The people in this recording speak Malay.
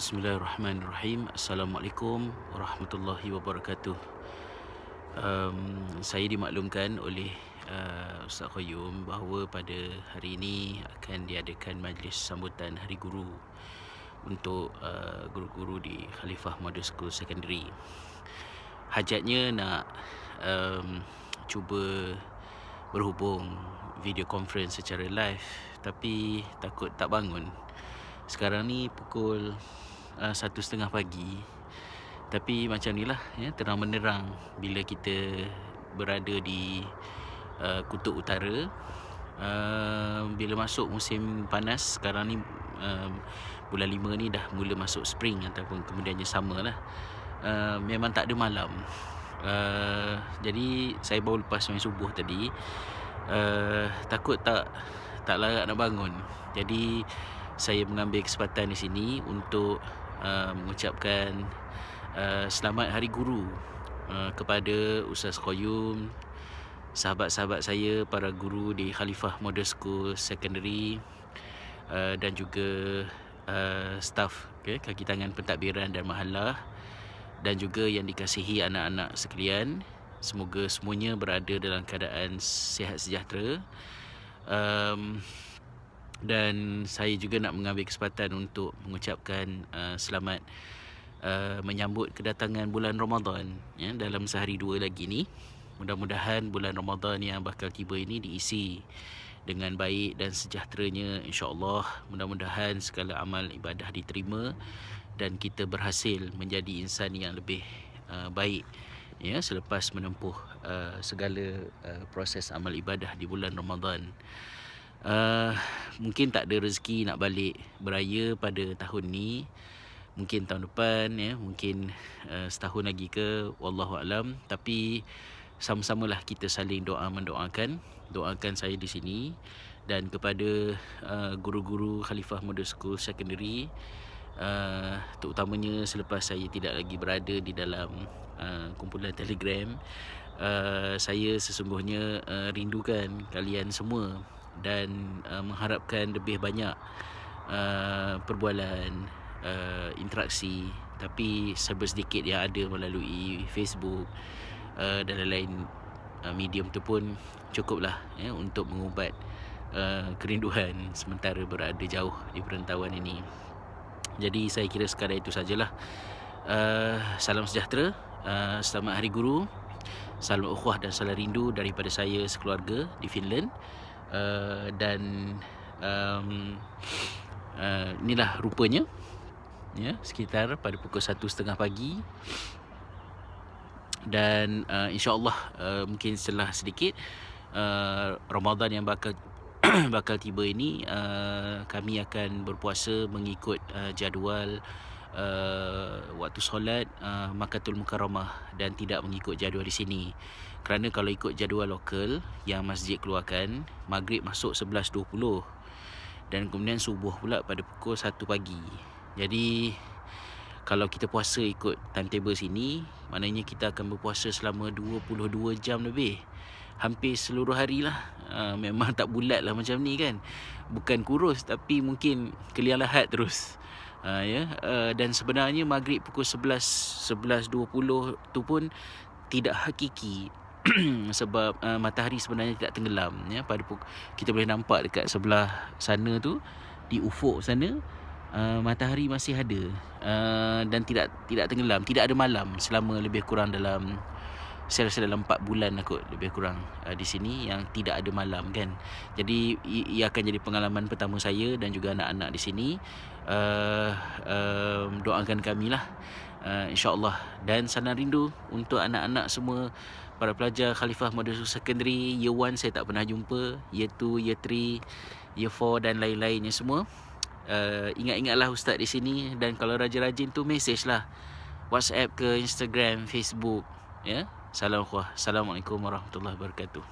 Bismillahirrahmanirrahim. Assalamualaikum warahmatullahi wabarakatuh. Um, Saya dimaklumkan oleh uh, Ustaz Qayyum Bahawa pada hari ini akan diadakan majlis sambutan Hari Guru Untuk uh, guru-guru di Khalifah Model School Secondary. Hajatnya nak um, cuba berhubung video conference secara live Tapi takut tak bangun. Sekarang ni pukul satu setengah pagi. Tapi macam ni lah ya, Terang menerang Bila kita berada di uh, Kutub Utara. Uh, Bila masuk musim panas Sekarang ni uh, Bulan lima ni dah mula masuk spring Ataupun kemudiannya sama lah. Uh, Memang tak ada malam. Uh, Jadi saya baru lepas main subuh tadi. Uh, Takut tak tak larat nak bangun. Jadi saya mengambil kesempatan di sini untuk uh, mengucapkan uh, selamat Hari Guru uh, kepada Ustaz Qayyum, sahabat-sahabat saya, para guru di Khalifah Model School Secondary uh, dan juga uh, staff okay, kaki tangan pentadbiran dan mahalah dan juga yang dikasihi anak-anak sekalian. Semoga semuanya berada dalam keadaan sihat sejahtera. Um, dan saya juga nak mengambil kesempatan untuk mengucapkan uh, selamat uh, menyambut kedatangan bulan Ramadan ya dalam sehari dua lagi ni. Mudah-mudahan bulan Ramadan yang bakal tiba ini diisi dengan baik dan sejahteranya insya-Allah. Mudah-mudahan segala amal ibadah diterima dan kita berhasil menjadi insan yang lebih uh, baik ya selepas menempuh uh, segala uh, proses amal ibadah di bulan Ramadan uh, mungkin tak ada rezeki nak balik beraya pada tahun ni. Mungkin tahun depan ya mungkin uh, setahun lagi ke wallahu alam. Tapi sama-samalah kita saling doa mendoakan. Doakan saya di sini dan kepada uh, guru-guru Khalifah Model School Secondary uh, terutamanya selepas saya tidak lagi berada di dalam uh, kumpulan Telegram uh, saya sesungguhnya uh, rindukan kalian semua dan uh, mengharapkan lebih banyak uh, perbualan uh, interaksi tapi serba sedikit yang ada melalui Facebook uh, dan lain-lain uh, medium tu pun cukuplah ya untuk mengubat uh, kerinduan sementara berada jauh di perantauan ini. Jadi saya kira sekadar itu sajalah. Uh, salam sejahtera, uh, selamat Hari Guru. Salam ukhuwah dan salam rindu daripada saya sekeluarga di Finland. Uh, dan um, uh, inilah rupanya ya sekitar pada pukul satu setengah pagi. Dan uh, insyaallah uh, mungkin setelah sedikit uh, Ramadan yang bakal bakal tiba ini uh, kami akan berpuasa mengikut uh, jadual uh, waktu solat uh, Makatul Mukarramah dan tidak mengikut jadual di sini. Kerana kalau ikut jadual lokal yang masjid keluarkan maghrib masuk 11.20 dan kemudian subuh pula pada pukul 1 pagi. Jadi kalau kita puasa ikut timetable sini maknanya kita akan berpuasa selama 22 jam lebih. Hampir seluruh hari lah. Uh, memang tak bulat lah macam ni kan. Bukan kurus tapi mungkin keliang lahat terus uh, ya. Uh, dan sebenarnya maghrib pukul 11 11.20 tu pun tidak hakiki sebab uh, matahari sebenarnya tidak tenggelam ya. Pada pukul, kita boleh nampak dekat sebelah sana tu di ufuk sana uh, matahari masih ada. Uh, dan tidak tidak tenggelam. Tidak ada malam selama lebih kurang dalam saya rasa dalam 4 bulan kot lebih kurang uh, di sini yang tidak ada malam kan? Jadi ia akan jadi pengalaman pertama saya dan juga anak-anak di sini. Uh, uh, doakan kami lah. Uh, insyaallah. Dan salam rindu untuk anak-anak semua. Para pelajar Khalifah Model Secondary Year 1 saya tak pernah jumpa Year 2, Year 3, Year 4 dan lain-lainnya semua. Uh, Ingat-ingatlah Ustaz di sini Dan kalau rajin-rajin tu message lah. WhatsApp ke Instagram, Facebook Ya, Salam khuah Assalamualaikum warahmatullahi wabarakatuh